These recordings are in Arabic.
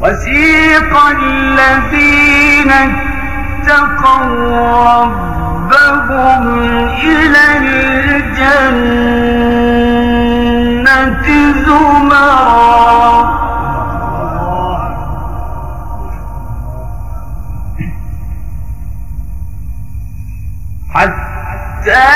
وسيق الذين اتقوا ربهم إلى الجنة زمرا. حتى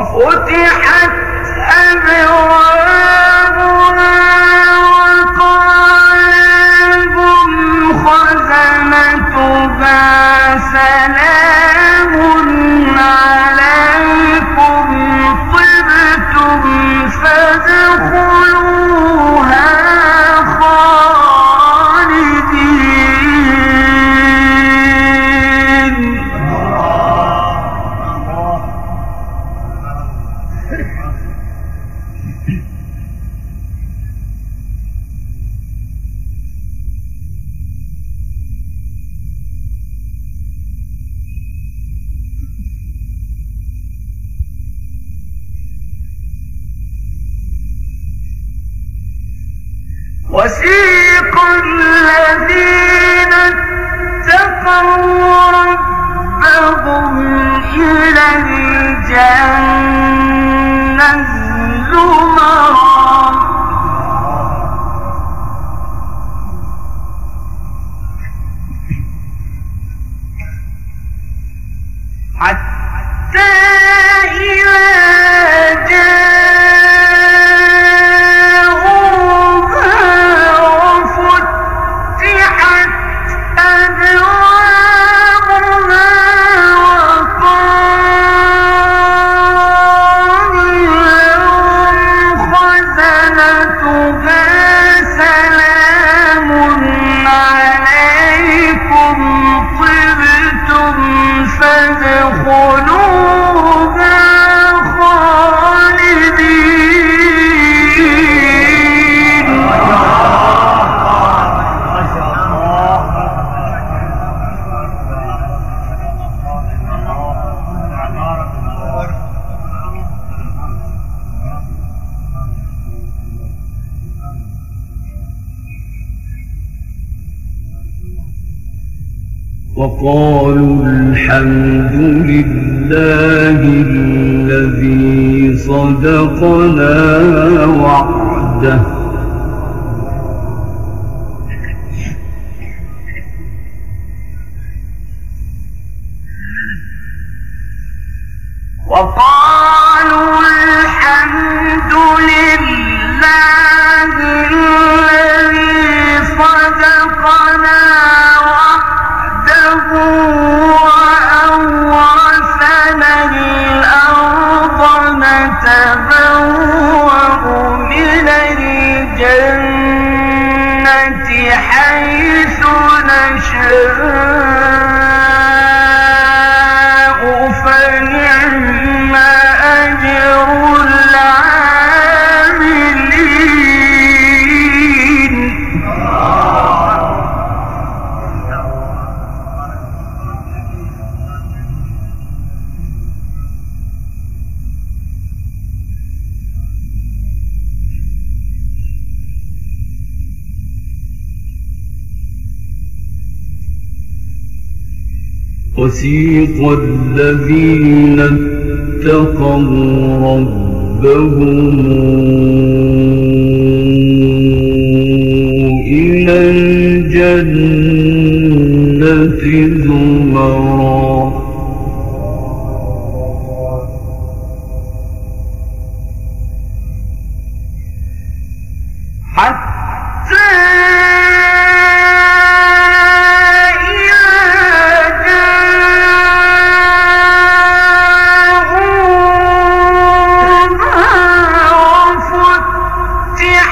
وفتحت أبواب وسيق الذين اتقوا ربهم إلى الجنة زمرا more وقالوا الحمد لله الذي صدقنا وعده. وقالوا الحمد لله نشاء وسيق الذين اتقوا ربهم إلى الجنة زمرا. حتى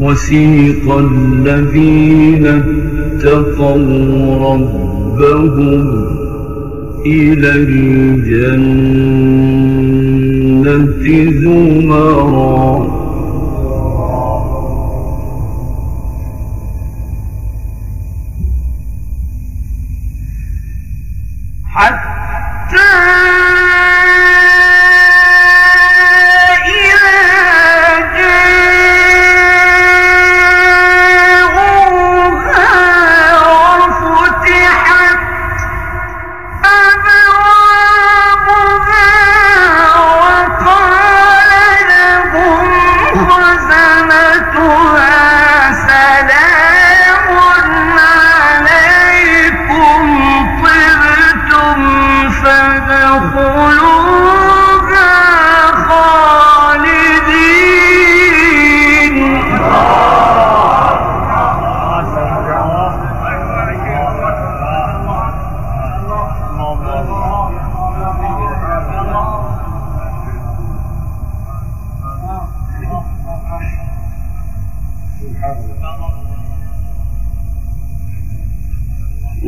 وسيق الذين اتقوا ربهم إلى الجنة زمرًا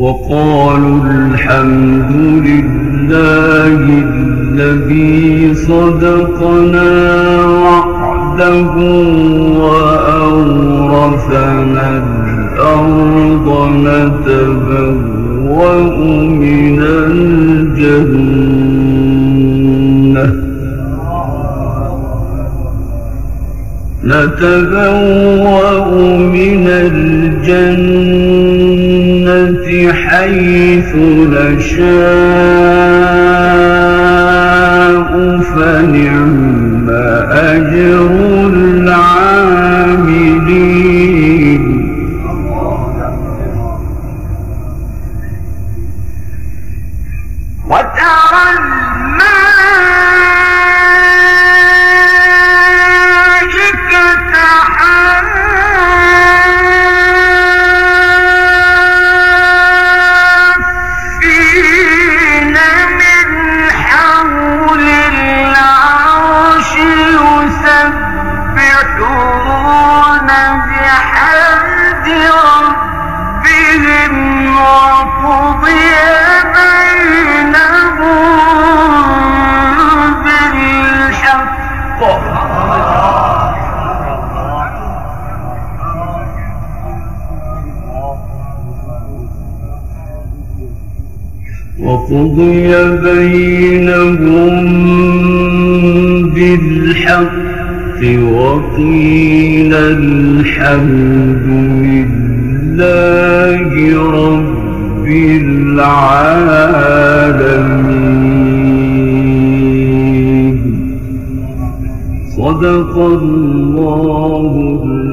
وقالوا الحمد لله الذي صدقنا وعده وأورثنا الأرض نتبوأ من الجنة نتبوأ من الجنة حيث نشاء فنعم أجر العاملين. وقضي بينهم بالحق وقيل الحمد لله. رب العالمين. صدق الله العظيم.